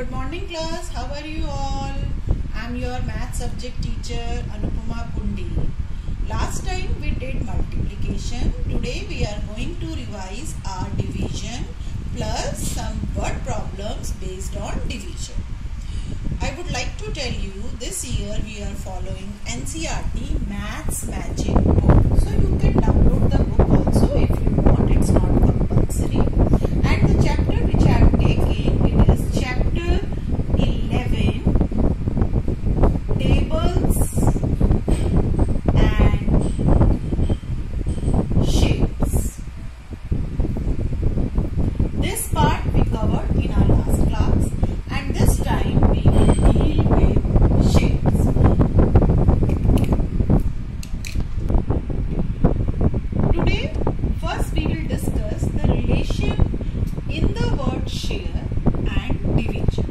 Good morning class. How are you all? I'm your math subject teacher Anupama Pundir. Last time we did multiplication. Today we are going to revise our division plus some word problems based on division. I would like to tell you this year we are following NCERT Maths Magic book. So you can download the book also if you want. It's not compulsory. And the chapter which I am taking it is chapter 11 tables and shapes. This part we covered in our last class and this time we will deal with shapes. Today first we will discuss the relation in the word share and division.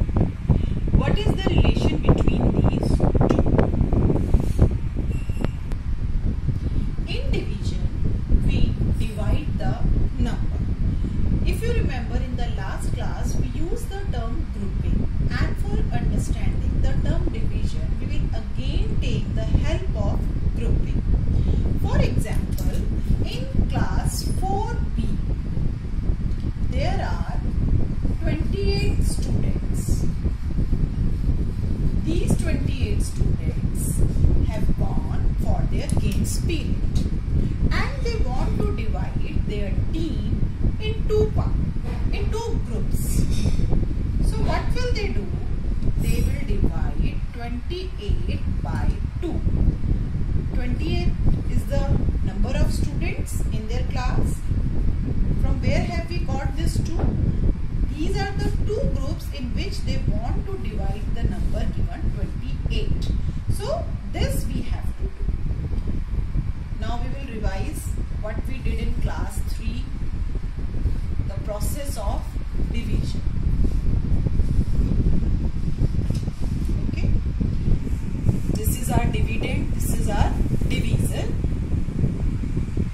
What is the relation between these two? In division, we divide the number. If you remember in the last class, we used the term grouping and for understanding the term division, we will again take the help of grouping. For example, in class 4B, there are 28 students. These 28 students have gone for their games period and they want to divide their team in two parts, in two groups. So what will they do? They will divide 28 by 2. 28 is the number of students in their class. From where have we got this 2? These are the two groups in which they want to divide the number given 28. So this we have to. Now we will revise what we did in class 3, the process of division. Okay. This is our dividend, this is our divisor.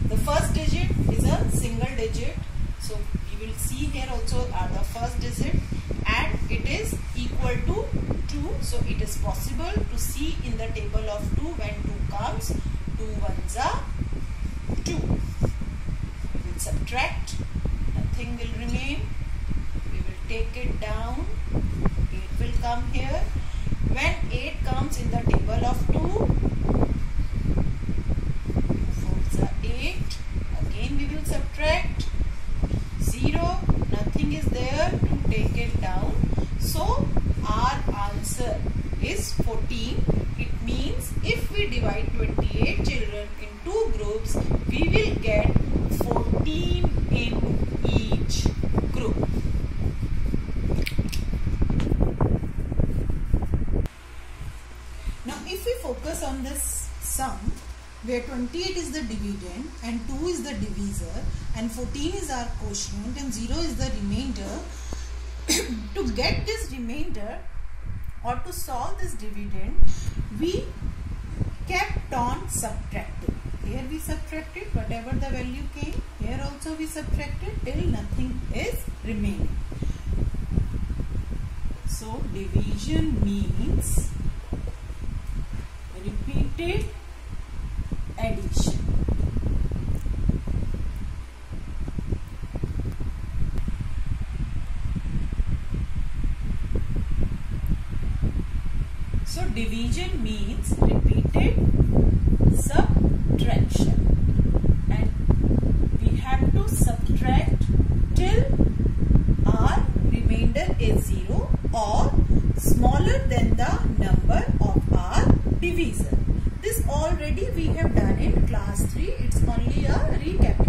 The first digit is a single digit. So you will see here also are the first digit and it is equal to 2. So it is possible to see in the table of 2 when 2 comes. 2 ones are 2. We will subtract. Nothing will remain. We will take it down. 8 will come here. When 8 comes in the table of 2, 4s are 8. Again we will subtract. 0. Nothing is there to take it down. So our answer is 14. It means if we divide 28 children in two groups, we will get 14 in each group. Now if we focus on this sum where 28 is the dividend and 2 is the divisor and 14 is our quotient and 0 is the remainder to get this remainder or to solve this dividend we kept on subtracting. Here we subtracted whatever the value came. Here also we subtracted till nothing is remaining. So division means repeated So division means repeated subtraction and we have to subtract till our remainder is 0 or smaller than the number of our divisor. This already we have done in class 3. It's only a recap